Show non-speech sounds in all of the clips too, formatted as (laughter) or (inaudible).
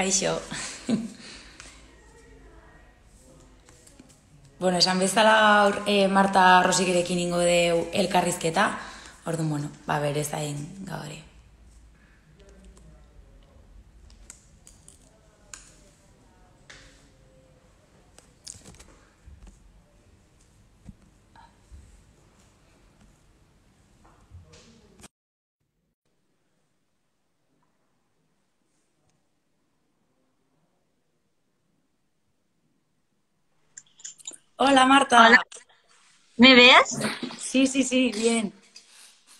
Kaixo. (laughs) bueno, esan bezala aur, e, Marta Rosikerekin ingo deu elkarrizketa. Orduan, bueno, ba, berez hain gauri. Hola Marta. Hola. ¿Me ves? Sí, sí, sí, bien.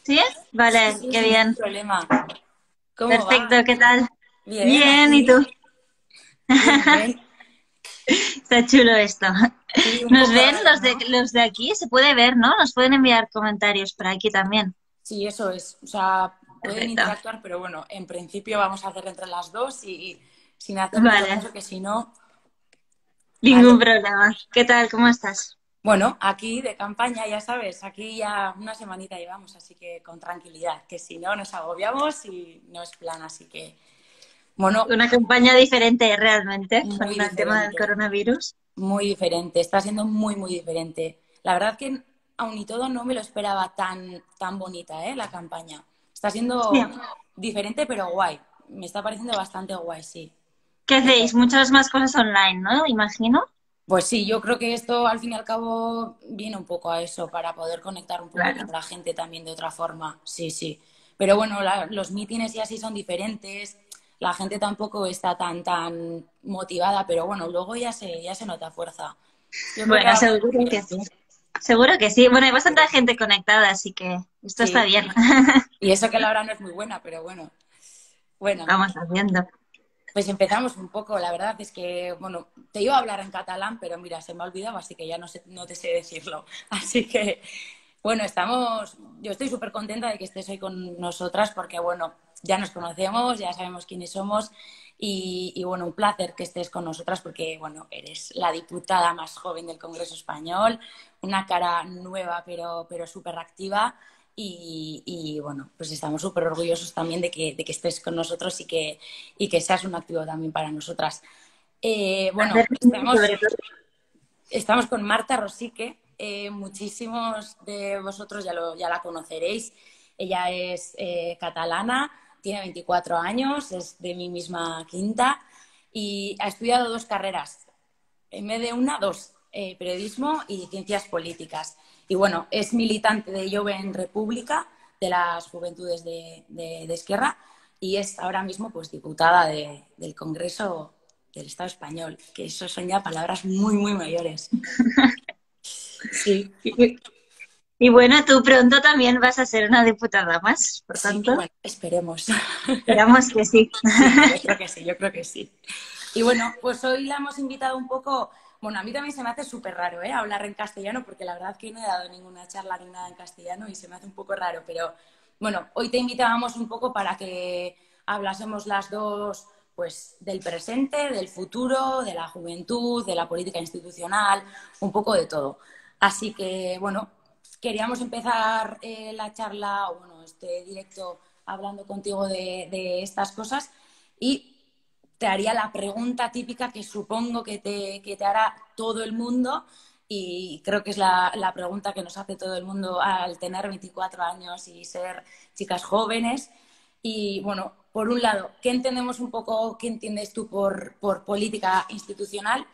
¿Sí? Vale, Sí, sí, qué bien. problema. ¿Cómo Perfecto, va? ¿qué tal? Bien, Bien, ¿y tú? Bien. (laughs) Está chulo esto. Sí, ¿Nos ven raro, los de, ¿no? los de aquí? Se puede ver, ¿no? Nos pueden enviar comentarios por aquí también. Sí, eso es. O sea, pueden Perfecto. interactuar, pero bueno, en principio vamos a hacer entre las dos y sin hacer mucho Vale, caso, que si no, ningún vale. problema. ¿Qué tal? ¿Cómo estás? Bueno, aquí de campaña, ya sabes, aquí ya una semanita llevamos, así que con tranquilidad, que si no nos agobiamos y no es plan, así que, bueno, Una campaña diferente realmente con el tema del coronavirus. Muy diferente, está siendo muy, muy diferente. La verdad que, aun y todo, no me lo esperaba tan, tan bonita, ¿eh? La campaña. Está Sí. siendo diferente, pero guay. Me está pareciendo bastante guay, sí. ¿Qué hacéis? Muchas más cosas online, ¿no? Imagino. Pues sí, yo creo que esto al fin y al cabo viene un poco a eso, para poder conectar un poco Claro. con la gente también de otra forma. Sí, sí. Pero bueno, la- los mítines y así son diferentes. La gente tampoco está tan, tan motivada, pero bueno, luego ya se, ya se nota fuerza. Yo Bueno, seguro que sí. Seguro que sí. Bueno, hay bastante gente conectada, así que esto está sí. bien. Y eso que la hora no es muy buena, pero bueno. Bueno, Vamos haciendo. Pues empezamos un poco. La verdad es que, bueno, te iba a hablar en catalán, pero mira, se me ha olvidado, así que ya no sé, no te sé decirlo. (laughs) Así que, bueno, estamos, yo estoy súper contenta de que estés hoy con nosotras porque, bueno, ya nos conocemos, ya sabemos quiénes somos y, bueno, un placer que estés con nosotras porque, bueno, eres la diputada más joven del Congreso Español, una cara nueva pero, pero súper activa y, y, bueno, pues estamos súper orgullosos también de que, de que estés con nosotros y que, y que seas un activo también para nosotras. Eh, bueno, estamos, estamos con Marta Rosique, eh, muchísimos de vosotros ya, lo, ya la conoceréis. Ella es eh, catalana, tiene 24 años, es de mi misma quinta y ha estudiado dos carreras, en vez de una, dos, periodismo y ciencias políticas. Y bueno, es militante de Joven República, de las Juventudes de, de, de Esquerra, y es ahora mismo pues diputada de, del Congreso del Estado español, que eso son ya palabras muy, muy mayores. (laughs) Sí. Y, bueno, tú pronto también vas a ser una diputada más, por Sí, tanto, bueno, esperemos. esperamos que sí. (laughs) Sí, yo creo que sí, yo creo que sí. Y bueno, pues hoy la hemos invitado un poco, bueno, a mí también se me hace súper raro ¿eh? hablar en castellano, porque la verdad que no he dado ninguna charla ni nada en castellano y se me hace un poco raro, pero bueno, hoy te invitábamos un poco para que hablásemos las dos pues del presente, del futuro, de la juventud, de la política institucional, un poco de todo. Así que, bueno, queríamos empezar eh, la charla, o bueno, este directo hablando contigo de, de, estas cosas y te haría la pregunta típica que supongo que te, que te hará todo el mundo y creo que es la, la, pregunta que nos hace todo el mundo al tener 24 años y ser chicas jóvenes. Y bueno, por un lado, ¿qué entendemos un poco, qué entiendes tú por, por política institucional?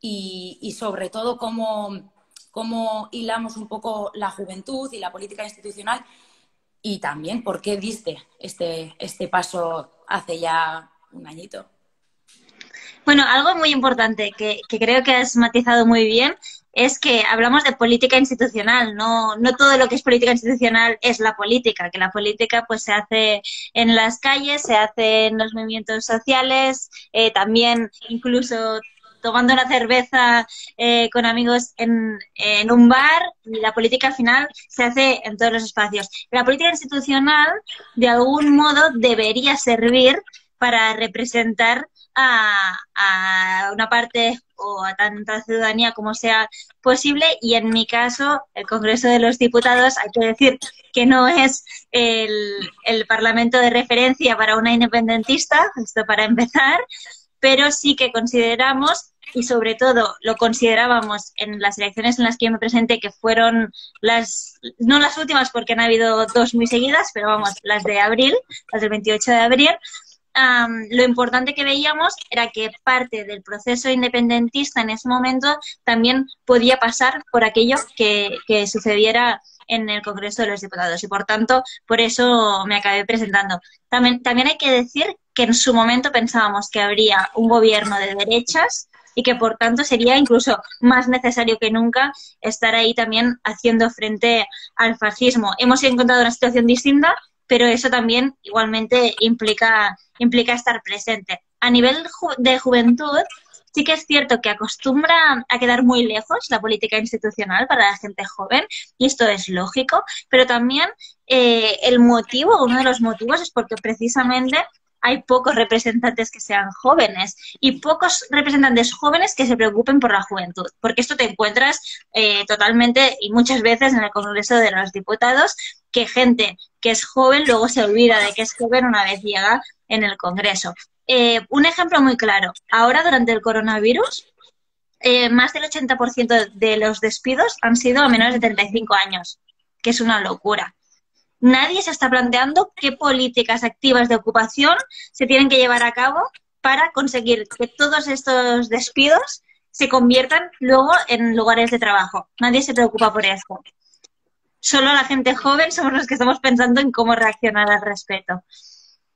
Y, y, sobre todo, cómo, cómo hilamos un poco la juventud y la política institucional y también por qué diste este, este paso hace ya un añito. Bueno, algo muy importante que, que, creo que has matizado muy bien es que hablamos de política institucional, no, no todo lo que es política institucional es la política, que la política pues se hace en las calles, se hace en los movimientos sociales, eh, también incluso tomando una cerveza eh, con amigos en, un bar y la política al final se hace en todos los espacios. La política institucional de algún modo debería servir para representar a, una parte o a tanta ciudadanía como sea posible. Y en mi caso el Congreso de los Diputados hay que decir que no es el, el Parlamento de referencia para una independentista, esto para empezar, pero sí que consideramos y sobre todo lo considerábamos en las elecciones en las que yo me presenté, que fueron las, no las últimas porque han habido dos muy seguidas, pero vamos, las de abril, las del 28 de abril, lo importante que veíamos era que parte del proceso independentista en ese momento también podía pasar por aquello que, sucediera en el Congreso de los Diputados y por tanto por eso me acabé presentando. También hay que decir que en su momento pensábamos que habría un gobierno de derechas y que por tanto sería incluso más necesario que nunca estar ahí también haciendo frente al fascismo. Hemos encontrado una situación distinta, pero eso también igualmente implica, implica estar presente. A nivel de juventud, sí que es cierto que acostumbra a quedar muy lejos la política institucional para la gente joven, y esto es lógico, pero también eh, el motivo, uno de los motivos es porque precisamente hay pocos representantes que sean jóvenes y pocos representantes jóvenes que se preocupen por la juventud, porque esto te encuentras eh, totalmente y muchas veces en el Congreso de los Diputados que gente que es joven luego se olvida de que es joven una vez llega en el Congreso. Eh, un ejemplo muy claro, ahora durante el coronavirus, eh, más del 80% de los despidos han sido a menores de 35 años, que es una locura nadie se está planteando qué políticas activas de ocupación se tienen que llevar a cabo para conseguir que todos estos despidos se conviertan luego en lugares de trabajo. Nadie se preocupa por eso. Solo la gente joven somos los que estamos pensando en cómo reaccionar al respecto.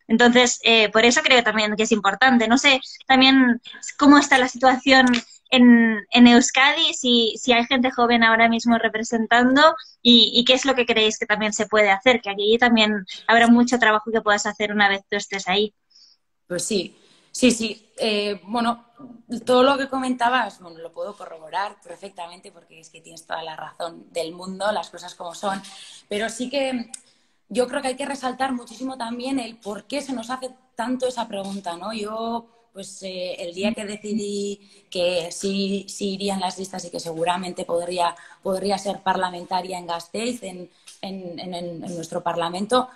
Entonces, eh, por eso creo también que es importante. No sé también cómo está la situación en, en Euskadi, si, si, hay gente joven ahora mismo representando y, qué es lo que creéis que también se puede hacer, que aquí también habrá mucho trabajo que puedas hacer una vez tú estés ahí. Pues sí, sí, sí. Eh, bueno, todo lo que comentabas, bueno, lo puedo corroborar perfectamente porque es que tienes toda la razón del mundo, las cosas como son, pero sí que yo creo que hay que resaltar muchísimo también el por qué se nos hace tanto esa pregunta, ¿no? Yo pues eh, el día que decidí que sí, sí iría en las listas y que seguramente podría, podría ser parlamentaria en Gasteiz, en, en, nuestro Parlamento,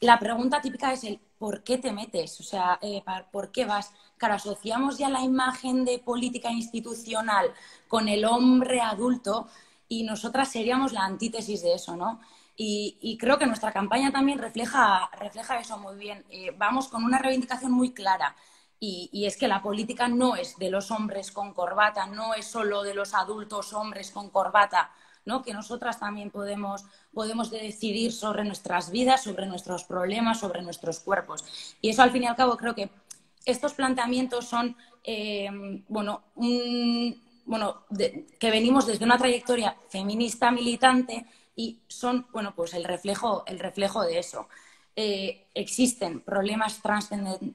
la pregunta típica es el ¿por qué te metes? O sea, eh, ¿por qué vas? Claro, asociamos ya la imagen de política institucional con el hombre adulto y nosotras seríamos la antítesis de eso, ¿no? Y, creo que nuestra campaña también refleja, refleja eso muy bien. Eh, vamos con una reivindicación muy clara y, es que la política no es de los hombres con corbata, no es solo de los adultos hombres con corbata, ¿no? que nosotras también podemos, podemos decidir sobre nuestras vidas, sobre nuestros problemas, sobre nuestros cuerpos. Y eso, al fin y al cabo, creo que estos planteamientos son, eh, bueno, bueno que venimos desde una trayectoria feminista militante y son, bueno, pues el reflejo, el reflejo de eso. Eh, existen problemas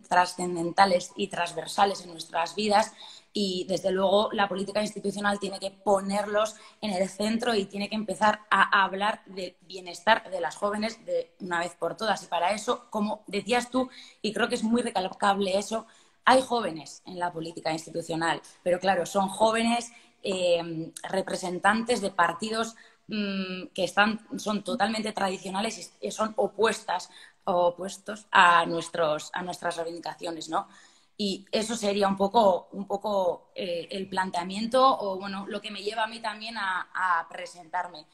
trascendentales y transversales en nuestras vidas y desde luego la política institucional tiene que ponerlos en el centro y tiene que empezar a hablar de bienestar de las jóvenes de una vez por todas. Y para eso, como decías tú, y creo que es muy recalcable eso, hay jóvenes en la política institucional, pero claro, son jóvenes eh, representantes de partidos mm, que están, son totalmente tradicionales y son opuestas opuestos a, nuestros, a nuestras reivindicaciones, ¿no? Y eso sería un poco, un poco eh, el planteamiento o, bueno, lo que me lleva a mí también a, presentarme.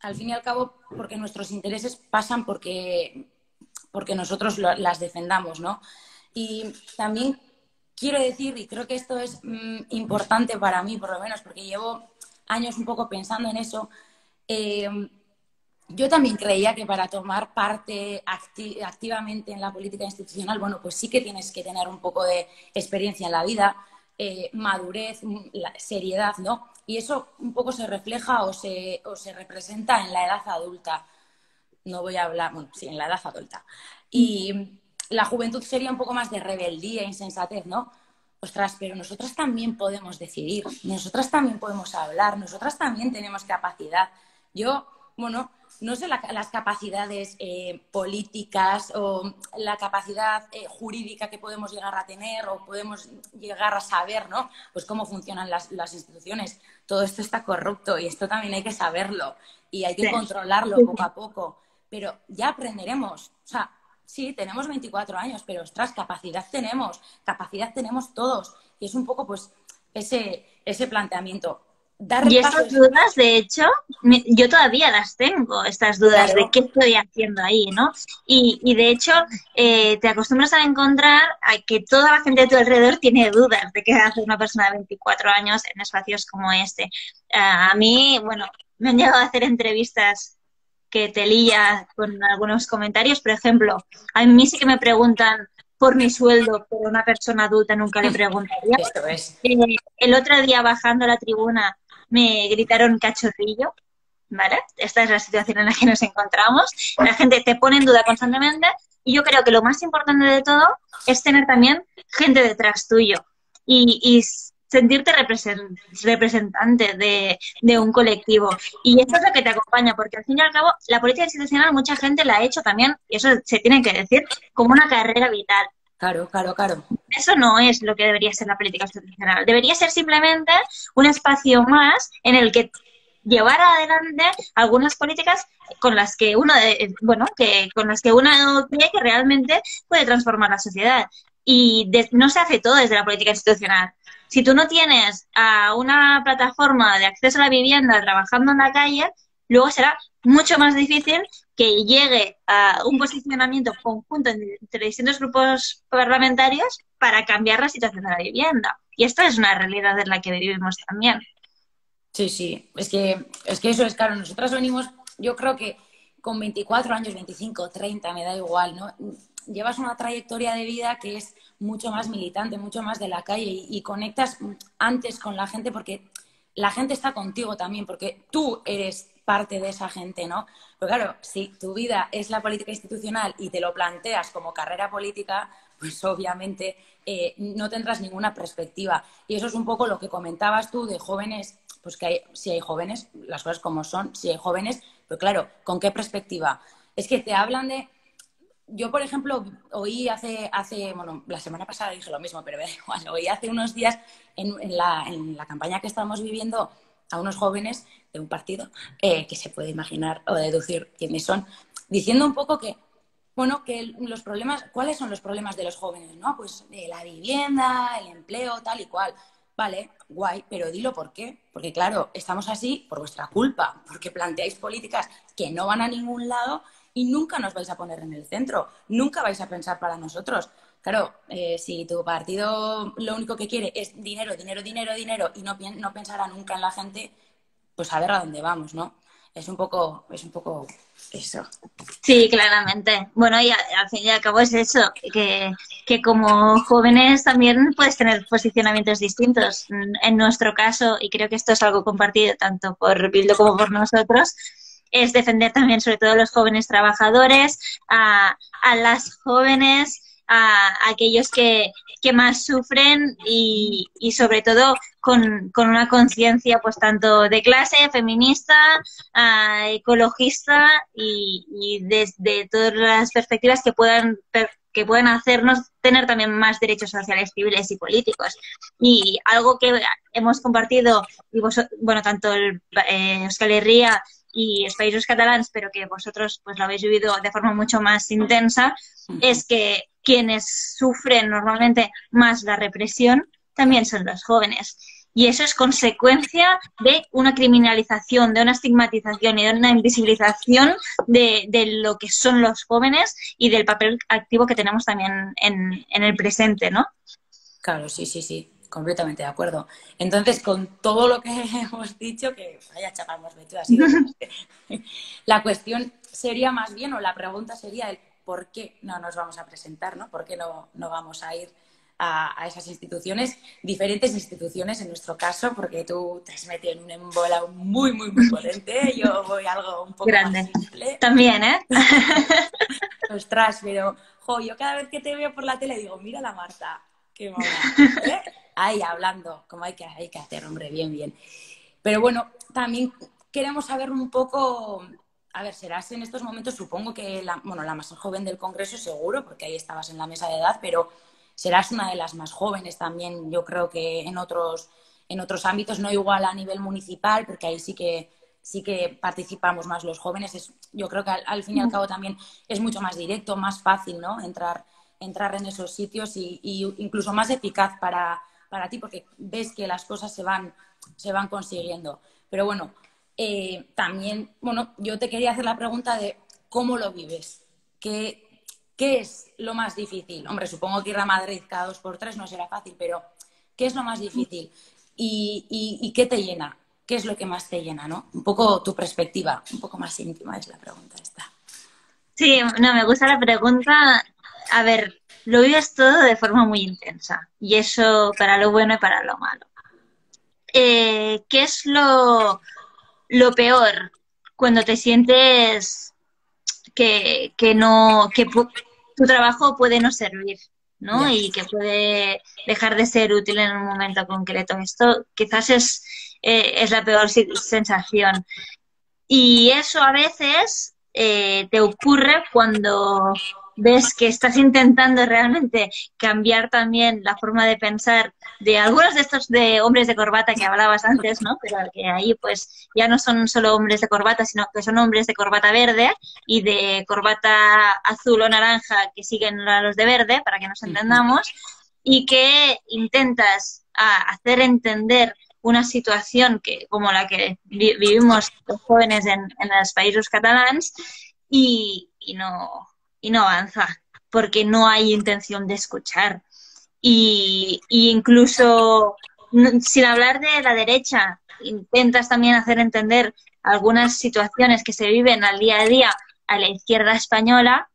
Al fin y al cabo, porque nuestros intereses pasan porque, porque nosotros las defendamos, ¿no? Y también quiero decir, y creo que esto es mm, importante para mí, por lo menos, porque llevo años un poco pensando en eso, eh, yo también creía que para tomar parte activamente en la política institucional, bueno, pues sí que tienes que tener un poco de experiencia en la vida, eh, madurez, seriedad, ¿no? Y eso un poco se refleja o se, o se representa en la edad adulta. No voy a hablar, bueno, sí, en la edad adulta. Y la juventud sería un poco más de rebeldía, insensatez, ¿no? Ostras, pero nosotras también podemos decidir, nosotras también podemos hablar, nosotras también tenemos capacidad. Yo, bueno, no sé las capacidades eh, políticas o la capacidad eh, jurídica que podemos llegar a tener o podemos llegar a saber, ¿no? Pues cómo funcionan las, instituciones. Todo esto está corrupto y esto también hay que saberlo y hay que controlarlo poco a poco. Pero ya aprenderemos. O sea, sí, tenemos 24 años, pero ostras, capacidad tenemos, capacidad tenemos todos. Y es un poco, pues, ese, ese planteamiento y estas dudas, de hecho, yo todavía las tengo, estas dudas de qué estoy haciendo ahí, ¿no? Y, y de hecho, eh, te acostumbras a encontrar a que toda la gente de tu alrededor tiene dudas de qué hace una persona de 24 años en espacios como este. a mí, bueno, me han llegado a hacer entrevistas que te lía con algunos comentarios, por ejemplo, a mí sí que me preguntan por mi sueldo, pero una persona adulta nunca le (laughs) preguntaría. Esto es. Eh, el otro día bajando a la tribuna me gritaron cachorrillo, ¿vale? Esta es la situación en la que nos encontramos. La gente te pone en duda constantemente y yo creo que lo más importante de todo es tener también gente detrás tuyo y, sentirte representante de, un colectivo. Y eso es lo que te acompaña, porque al fin y al cabo la política institucional mucha gente la ha hecho también, y eso se tiene que decir, como una carrera vital. Claro, claro, claro. Eso no es lo que debería ser la política institucional. Debería ser simplemente un espacio más en el que llevar adelante algunas políticas con las que uno, bueno, que con las que uno cree que realmente puede transformar la sociedad. Y no se hace todo desde la política institucional. Si tú no tienes a una plataforma de acceso a la vivienda trabajando en la calle, luego será mucho más difícil que llegue a un posicionamiento conjunto entre distintos grupos parlamentarios para cambiar la situación de la vivienda. Y esta es una realidad en la que vivimos también. Sí, sí, es que, es que eso es claro. Nosotras venimos, yo creo que con 24 años, 25, 30, me da igual, ¿no? Llevas una trayectoria de vida que es mucho más militante, mucho más de la calle y, y conectas antes con la gente porque la gente está contigo también, porque tú eres parte de esa gente, ¿no? Pero claro, si tu vida es la política institucional y te lo planteas como carrera política, pues obviamente eh, no tendrás ninguna perspectiva. Y eso es un poco lo que comentabas tú de jóvenes, pues que hay, si hay jóvenes, las cosas como son, si hay jóvenes, pero claro, ¿con qué perspectiva? Es que te hablan de... Yo, por ejemplo, oí hace, hace, bueno, la semana pasada dije lo mismo, pero (laughs) igual, oí hace unos días en, la, en la campaña que estamos viviendo a unos jóvenes de un partido eh, que se puede imaginar o deducir quiénes son, diciendo un poco que, bueno, que los problemas, ¿cuáles son los problemas de los jóvenes? ¿No? Pues de la vivienda, el empleo, tal y cual. Vale, guay, pero dilo por qué. Porque claro, estamos así por vuestra culpa, porque planteáis políticas que no van a ningún lado y nunca nos vais a poner en el centro, nunca vais a pensar para nosotros. Claro, eh, si tu partido lo único que quiere es dinero, dinero, dinero, dinero y no, no pensará nunca en la gente, pues a ver a dónde vamos, ¿no? Es un poco, es un poco eso. Sí, claramente. Bueno, y al fin y al cabo es eso, que, que como jóvenes también puedes tener posicionamientos distintos. En nuestro caso, y creo que esto es algo compartido tanto por Bildo como por nosotros, es defender también sobre todo a los jóvenes trabajadores, a, a las jóvenes a, aquellos que, más sufren y, y sobre todo con, con una conciencia pues tanto de clase, feminista, ecologista y, desde todas las perspectivas que puedan que puedan hacernos tener también más derechos sociales, civiles y políticos. Y algo que hemos compartido, y bueno, tanto el, eh, Euskal Herria y los países catalanes, pero que vosotros pues lo habéis vivido de forma mucho más intensa, es que quienes sufren normalmente más la represión también son los jóvenes. Y eso es consecuencia de una criminalización, de una estigmatización y de una invisibilización de, lo que son los jóvenes y del papel activo que tenemos también en, el presente, ¿no? Claro, sí, sí, sí, completamente de acuerdo. Entonces, con todo lo que (laughs) hemos dicho, que vaya chapamos así, (laughs) la cuestión sería más bien, o la pregunta sería el por qué no nos vamos a presentar, ¿no? ¿Por qué no, no vamos a ir a, esas instituciones, diferentes instituciones en nuestro caso, porque tú te has metido en un embola muy, muy, muy potente, yo voy a algo un poco Grande. más simple. También, ¿eh? (laughs) Ostras, pero, jo, yo cada vez que te veo por la tele digo, mira la Marta, qué mona, ¿eh? Ahí hablando, como hay que, hay que hacer, hombre, bien, bien. Pero bueno, también queremos saber un poco a ver, serás en estos momentos, supongo que la, bueno, la más joven del Congreso seguro, porque ahí estabas en la mesa de edad, pero serás una de las más jóvenes también, yo creo que en otros, en otros ámbitos, no igual a nivel municipal, porque ahí sí que sí que participamos más los jóvenes. Es, yo creo que al, fin y al cabo también es mucho más directo, más fácil, ¿no? Entrar, entrar en esos sitios y, incluso más eficaz para, para, ti porque ves que las cosas se van, se van consiguiendo. Pero bueno, eh, también, bueno, yo te quería hacer la pregunta de cómo lo vives. ¿Qué, ¿Qué es lo más difícil? Hombre, supongo que ir a Madrid cada dos por tres no será fácil, pero ¿qué es lo más difícil? ¿Y, y qué te llena? ¿qué es lo que más te llena, no? Un poco tu perspectiva, un poco más íntima es la pregunta esta. Sí, no, me gusta la pregunta. A ver, lo vives todo de forma muy intensa y eso para lo bueno y para lo malo. Eh, ¿Qué es lo, lo peor cuando te sientes que, que no que tu trabajo puede no servir? ¿no? Y que puede dejar de ser útil en un momento concreto. Esto quizás es eh, es la peor sensación. Y eso a veces eh, te ocurre cuando ves que estás intentando realmente cambiar también la forma de pensar de algunos de estos de hombres de corbata que hablabas antes, ¿no? Pero que ahí pues ya no son solo hombres de corbata, sino que son hombres de corbata verde y de corbata azul o naranja que siguen a los de verde, para que nos entendamos, y que intentas hacer entender una situación que, como la que vivimos los jóvenes en, los países catalanes y, no, y no avanza porque no hay intención de escuchar. Y, incluso, sin hablar de la derecha, intentas también hacer entender algunas situaciones que se viven al día a día a la izquierda española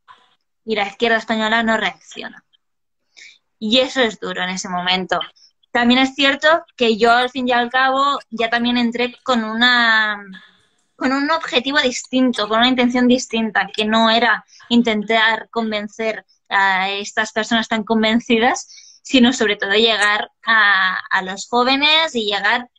y la izquierda española no reacciona. Y eso es duro en ese momento. También es cierto que yo al fin y al cabo ya también entré con una con un objetivo distinto, con una intención distinta, que no era intentar convencer a estas personas tan convencidas, sino sobre todo llegar a, los jóvenes y llegar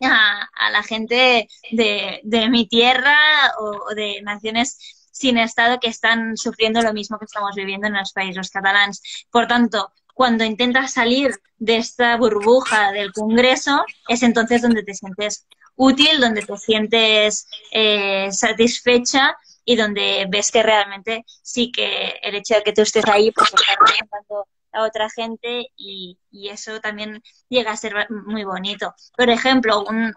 a, la gente de, de, mi tierra o de naciones sin Estado que están sufriendo lo mismo que estamos viviendo en los países catalanes. Por tanto, cuando intentas salir de esta burbuja del Congreso, es entonces donde te sientes útil, donde te sientes eh, satisfecha y donde ves que realmente sí que el hecho de que tú estés ahí, pues está representando a otra gente y, eso también llega a ser muy bonito. Por ejemplo, un,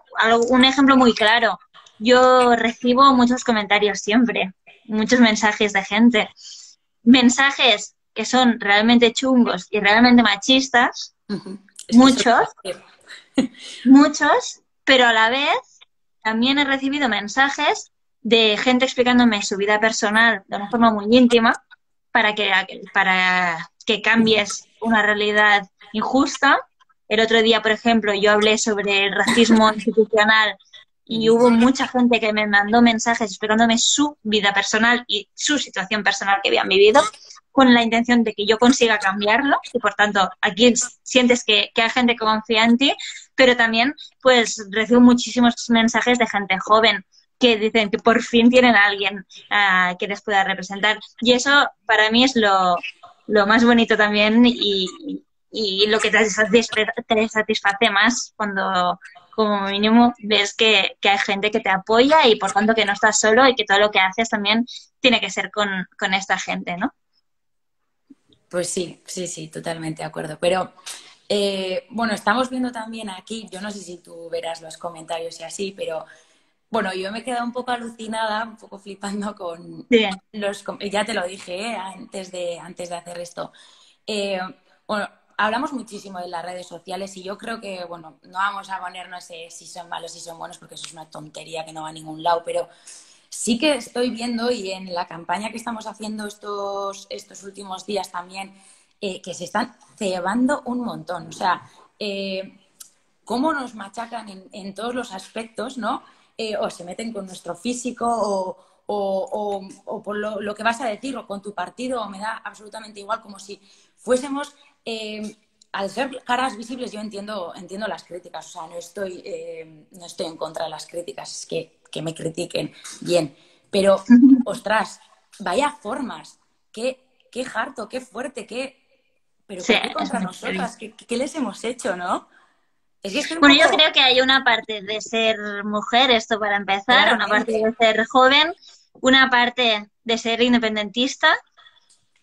un ejemplo muy claro, yo recibo muchos comentarios siempre, muchos mensajes de gente. Mensajes que son realmente chungos y realmente machistas, muchos, (laughs) muchos, pero a la vez también he recibido mensajes de gente explicándome su vida personal de una forma muy íntima para que, para que cambies una realidad injusta. El otro día, por ejemplo, yo hablé sobre el racismo institucional y hubo mucha gente que me mandó mensajes explicándome su vida personal y su situación personal que habían vivido con la intención de que yo consiga cambiarlo y por tanto aquí sientes que, hay gente que confía en ti, pero también pues recibo muchísimos mensajes de gente joven que dicen que por fin tienen a alguien ah, que les pueda representar y eso para mí es lo, más bonito también y, y lo que te satisface más cuando como mínimo ves que, hay gente que te apoya y por tanto que no estás solo y que todo lo que haces también tiene que ser con, con esta gente, ¿no? Pues sí, sí, sí, totalmente de acuerdo. Pero eh, bueno, estamos viendo también aquí, yo no sé si tú verás los comentarios y así, pero bueno, yo me he quedado un poco alucinada, un poco flipando con los... Ya te lo dije ¿eh? antes, de, antes de hacer esto. Eh, bueno, hablamos muchísimo de las redes sociales y yo creo que, bueno, no vamos a ponernos si son malos, si son buenos, porque eso es una tontería que no va a ningún lado, pero sí que estoy viendo y en la campaña que estamos haciendo estos, estos últimos días también, eh, que se están cebando un montón. O sea, eh, cómo nos machacan en, todos los aspectos, ¿no? Eh, o se meten con nuestro físico o, por lo, que vas a decir o con tu partido, o me da absolutamente igual, como si fuésemos al ser caras visibles yo entiendo, entiendo las críticas, o sea, no estoy, eh, no estoy en contra de las críticas, es que, que me critiquen bien, pero, ostras, vaya formas, qué, qué harto, qué fuerte, qué... Pero ¿qué contra nosotras? ¿Qué, les hemos hecho, no? bueno, yo creo que hay una parte de ser mujer, esto para empezar, una parte de ser joven, una parte de ser independentista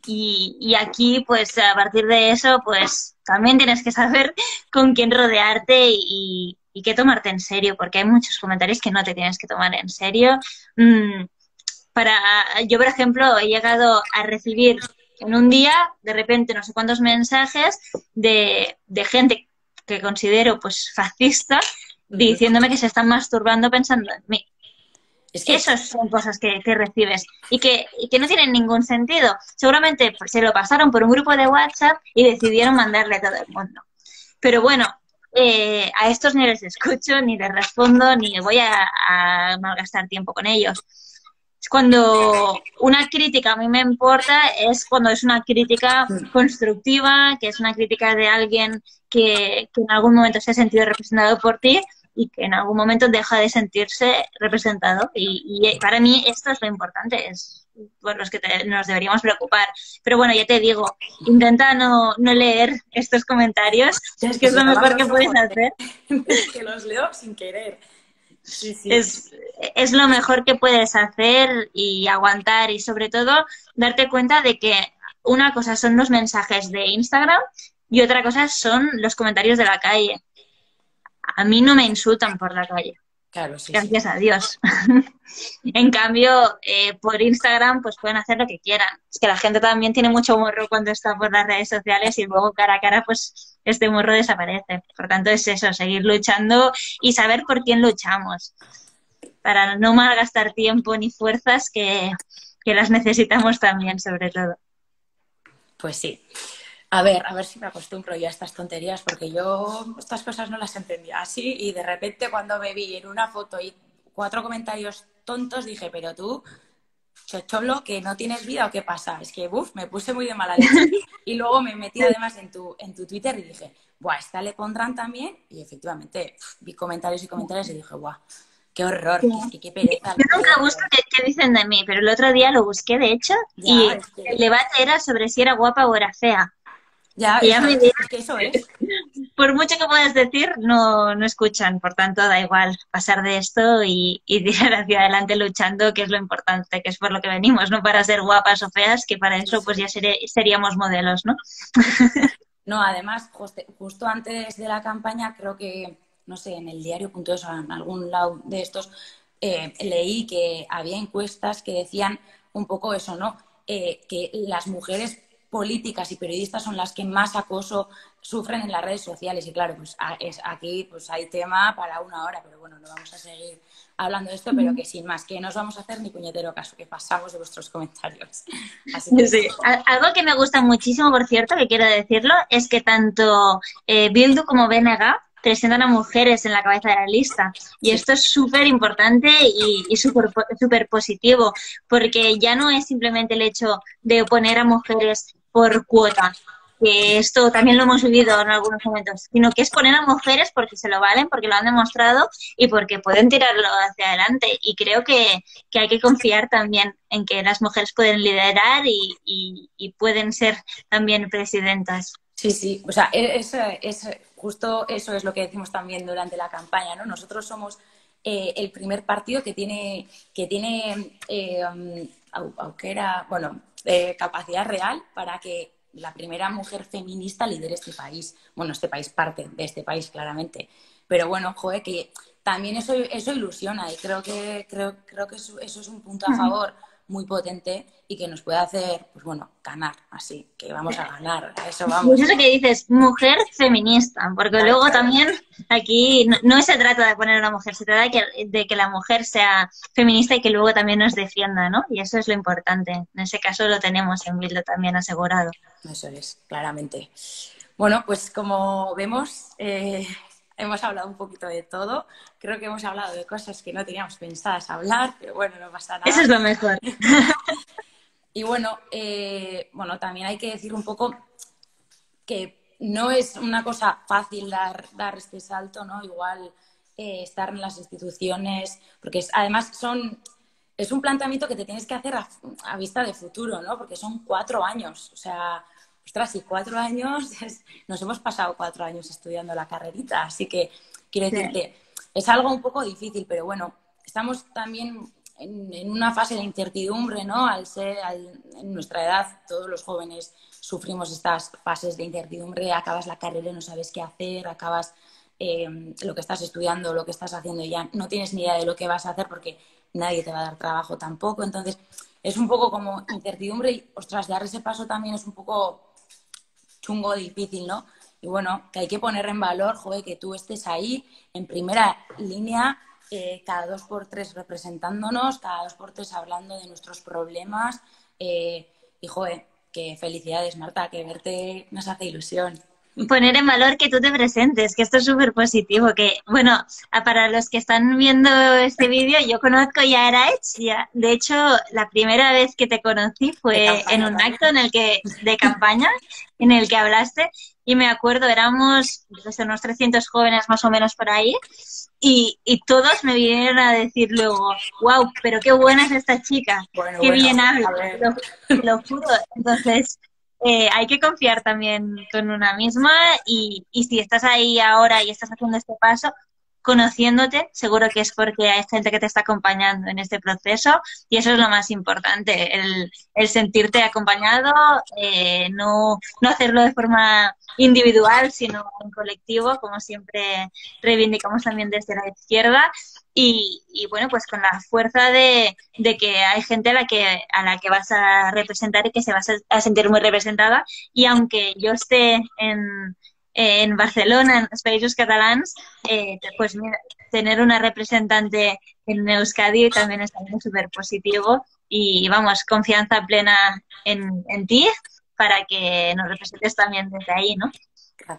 y, y, aquí, pues a partir de eso, pues también tienes que saber (laughs) con quién rodearte y, y qué tomarte en serio, porque hay muchos comentarios que no te tienes que tomar en serio. Mm, para, yo, por ejemplo, he llegado a recibir en un día, de repente, no sé cuántos mensajes de, de gente que considero pues fascista, diciéndome que se están masturbando pensando en mí. Es que esas son cosas que, recibes y que, y que, no tienen ningún sentido. Seguramente pues, se lo pasaron por un grupo de WhatsApp y decidieron mandarle a todo el mundo. Pero bueno, eh, a estos ni les escucho, ni les respondo, ni voy a, a malgastar tiempo con ellos. Cuando una crítica a mí me importa es cuando es una crítica constructiva, que es una crítica de alguien que, que en algún momento se ha sentido representado por ti y que en algún momento deja de sentirse representado. Y, para mí esto es lo importante, es por los que nos deberíamos preocupar. Pero bueno, ya te digo, intenta no, no leer estos comentarios, es que es lo mejor que puedes hacer. (laughs) que los leo sin querer. Es, es lo mejor que puedes hacer y aguantar y sobre todo darte cuenta de que una cosa son los mensajes de Instagram y otra cosa son los comentarios de la calle a mí no me insultan por la calle. Claro, sí, Gracias a Dios. (laughs) en cambio, eh, por Instagram, pues pueden hacer lo que quieran. Es que la gente también tiene mucho morro cuando está por las redes sociales y luego cara a cara, pues este morro desaparece. Por tanto, es eso, seguir luchando y saber por quién luchamos. Para no malgastar tiempo ni fuerzas que, que las necesitamos también, sobre todo. Pues sí. A ver, a ver si me acostumbro ya a estas tonterías, porque yo estas cosas no las entendía así y de repente cuando me vi en una foto y cuatro comentarios tontos dije, pero tú, chocholo, que no tienes vida o qué pasa. Es que, uff, me puse muy de mala leche. (laughs) Y luego me metí además en tu, en tu Twitter y dije, buah, esta le pondrán también. Y efectivamente vi comentarios y comentarios y dije, buah, qué horror, qué, qué pereza. Yo nunca busco qué, dicen de mí, pero el otro día lo busqué, de hecho, y el debate era sobre si era guapa o era fea. Ya, ya me que eso es. (laughs) Por mucho que puedas decir, no, no escuchan, por tanto da igual pasar de esto y, y tirar hacia adelante luchando, que es lo importante, que es por lo que venimos, no para ser guapas o feas, que para eso pues ya seríamos modelos, ¿no? (laughs) No, además, justo, antes de la campaña, creo que, no sé, en el diario.es o en algún lado de estos, eh, leí que había encuestas que decían un poco eso, ¿no? Eh, que las mujeres políticas y periodistas son las que más acoso sufren en las redes sociales. Y claro, pues aquí pues hay tema para una hora, pero bueno, no vamos a seguir hablando de esto, pero que sin más, que no os vamos a hacer ni puñetero caso, que pasamos de vuestros comentarios. (laughs) Algo que me gusta muchísimo, por cierto, que quiero decirlo, es que tanto eh, Bildu como BNG presentan a mujeres en la cabeza de la lista. Y esto es súper importante y, y súper positivo, porque ya no es simplemente el hecho de poner a mujeres por cuota, que esto también lo hemos vivido en algunos momentos, sino que es poner a mujeres porque se lo valen, porque lo han demostrado y porque pueden tirarlo hacia adelante. Y creo que, que hay que confiar también en que las mujeres pueden liderar y, y, pueden ser también presidentas. Sí, sí, o sea, es, es, justo eso es lo que decimos también durante la campaña, ¿no? Nosotros somos eh, el primer partido que tiene, que tiene eh, aunque era, bueno, eh, capacidad real para que la primera mujer feminista lidere este país. Bueno, este país parte de este país, claramente. Pero bueno, joder, que también eso, eso ilusiona y creo que, creo, creo que eso, eso es un punto a favor muy potente y que nos puede hacer, pues bueno, ganar, así, que vamos a ganar, a eso (laughs) vamos. Pues eso que dices, mujer feminista, porque luego también aquí no, se trata de poner a una mujer, se trata de que, de que la mujer sea feminista y que luego también nos defienda, ¿no? Y eso es lo importante. En ese caso lo tenemos en Bildo también asegurado. Eso es, claramente. Bueno, pues como vemos, eh, hemos hablado un poquito de todo. Creo que hemos hablado de cosas que no teníamos pensadas hablar, pero bueno, no pasa nada. Eso es lo mejor. (laughs) y bueno, eh, bueno, también hay que decir un poco que no es una cosa fácil dar, dar este salto, ¿no? Igual eh, estar en las instituciones, porque además son es un planteamiento que te tienes que hacer a, a, vista de futuro, ¿no? Porque son cuatro años. O sea, ostras, y cuatro años, (laughs) nos hemos pasado cuatro años estudiando la carrerita, así que quiero decirte, es algo un poco difícil, pero bueno, estamos también en, una fase de incertidumbre, ¿no? Al ser, en nuestra edad, todos los jóvenes sufrimos estas fases de incertidumbre, acabas la carrera y no sabes qué hacer, acabas eh, lo que estás estudiando, lo que estás haciendo y ya no tienes ni idea de lo que vas a hacer porque nadie te va a dar trabajo tampoco. Entonces, es un poco como incertidumbre y, ostras, dar ese paso también es un poco chungo, difícil, ¿no? Y bueno, que hay que poner en valor, joder, que tú estés ahí en primera línea, eh, cada dos por tres representándonos, cada dos por tres hablando de nuestros problemas. Eh, y joder, que felicidades, Marta, que verte nos hace ilusión poner en valor que tú te presentes, que esto es súper positivo, que, bueno, para los que están viendo este vídeo, yo conozco ya a ya. De hecho, la primera vez que te conocí fue en un acto en el que, de campaña, en el que hablaste, y me acuerdo, éramos desde unos 300 jóvenes más o menos por ahí, y, y, todos me vinieron a decir luego, wow, pero qué buena es esta chica, qué bien habla, lo, lo juro. Entonces, eh, hay que confiar también con una misma y, y si estás ahí ahora y estás haciendo este paso, conociéndote, seguro que es porque hay gente que te está acompañando en este proceso y eso es lo más importante, el, sentirte acompañado, eh, no, no hacerlo de forma individual, sino en colectivo, como siempre reivindicamos también desde la izquierda. Y, bueno, pues con la fuerza de, de, que hay gente a la que, a la que vas a representar y que se va a sentir muy representada. Y aunque yo esté en, en Barcelona, en los países catalanes, eh, pues tener una representante en Euskadi también es algo súper positivo y vamos, confianza plena en, en, ti para que nos representes también desde ahí, ¿no?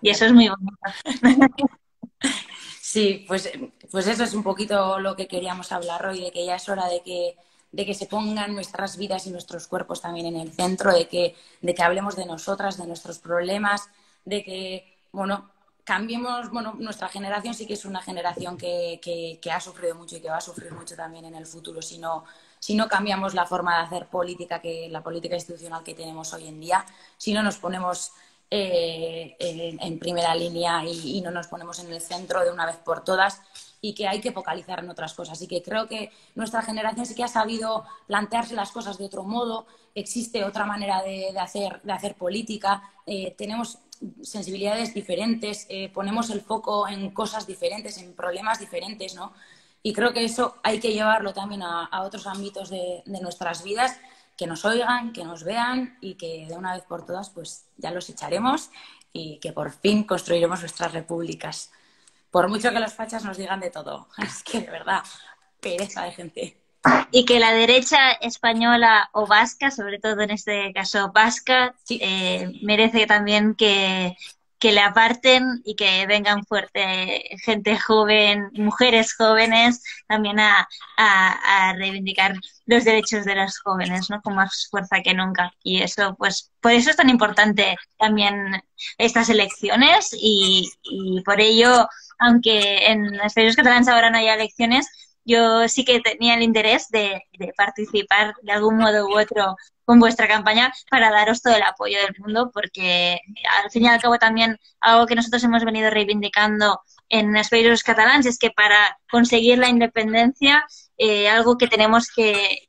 Y eso es muy bonito. Sí, pues, pues eso es un poquito lo que queríamos hablar hoy, de que ya es hora de que, de que se pongan nuestras vidas y nuestros cuerpos también en el centro, de que, de que hablemos de nosotras, de nuestros problemas, de que bueno, cambiemos, bueno, nuestra generación sí que es una generación que, que, ha sufrido mucho y que va a sufrir mucho también en el futuro si no, cambiamos la forma de hacer política, que la política institucional que tenemos hoy en día, si no nos ponemos eh, en, primera línea y, y, no nos ponemos en el centro de una vez por todas y que hay que focalizar en otras cosas. Y que creo que nuestra generación sí que ha sabido plantearse las cosas de otro modo, existe otra manera de, hacer, de hacer política, eh, tenemos sensibilidades diferentes, eh, ponemos el foco en cosas diferentes, en problemas diferentes, ¿no? Y creo que eso hay que llevarlo también a, otros ámbitos de, nuestras vidas, que nos oigan, que nos vean y que de una vez por todas pues ya los echaremos y que por fin construiremos nuestras repúblicas. Por mucho que los fachas nos digan de todo. (laughs) Es que de verdad, pereza de gente y que la derecha española o vasca, sobre todo en este caso vasca, eh, merece también que, que le aparten y que vengan fuerte gente joven, mujeres jóvenes, también a, a, reivindicar los derechos de los jóvenes, ¿no? Con más fuerza que nunca. Y eso, pues, por eso es tan importante también estas elecciones y, y por ello, aunque en los países catalanes ahora no haya elecciones, yo sí que tenía el interés de, participar de algún modo u otro con vuestra campaña para daros todo el apoyo del mundo, porque al fin y al cabo también algo que nosotros hemos venido reivindicando en los países catalanes es que para conseguir la independencia, eh, algo que tenemos que,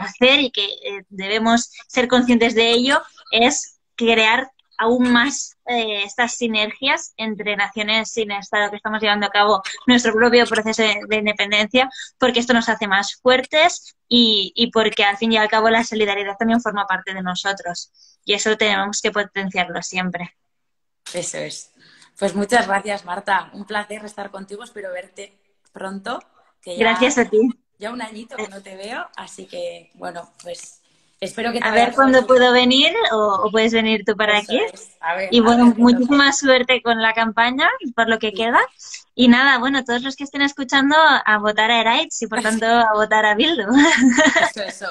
hacer y que eh, debemos ser conscientes de ello es crear aún más eh, estas sinergias entre naciones sin Estado que estamos llevando a cabo nuestro propio proceso de, independencia, porque esto nos hace más fuertes y, y, porque al fin y al cabo la solidaridad también forma parte de nosotros. Y eso tenemos que potenciarlo siempre. Eso es. Pues muchas gracias, Marta. Un placer estar contigo. Espero verte pronto. Que gracias a ti. Ya un añito que no te veo, así que bueno, pues Espero que a ver cuándo puedo venir o, puedes venir tú para aquí. y bueno, muchísima suerte con la campaña, por lo que queda. Y nada, bueno, todos los que estén escuchando a votar a Eraitz y por tanto a votar a Bildu. Eso, eso.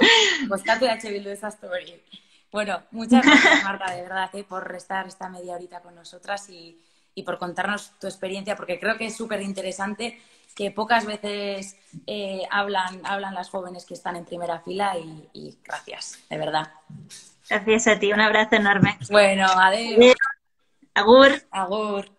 Buscate H Bildu esa story. Bueno, muchas gracias Marta, de verdad, eh, por estar esta media horita con nosotras y, y por contarnos tu experiencia, porque creo que es súper interesante que pocas veces eh, hablan, hablan las jóvenes que están en primera fila y, y gracias, de verdad. Gracias a ti, un abrazo enorme. Bueno, adiós. Agur. Agur.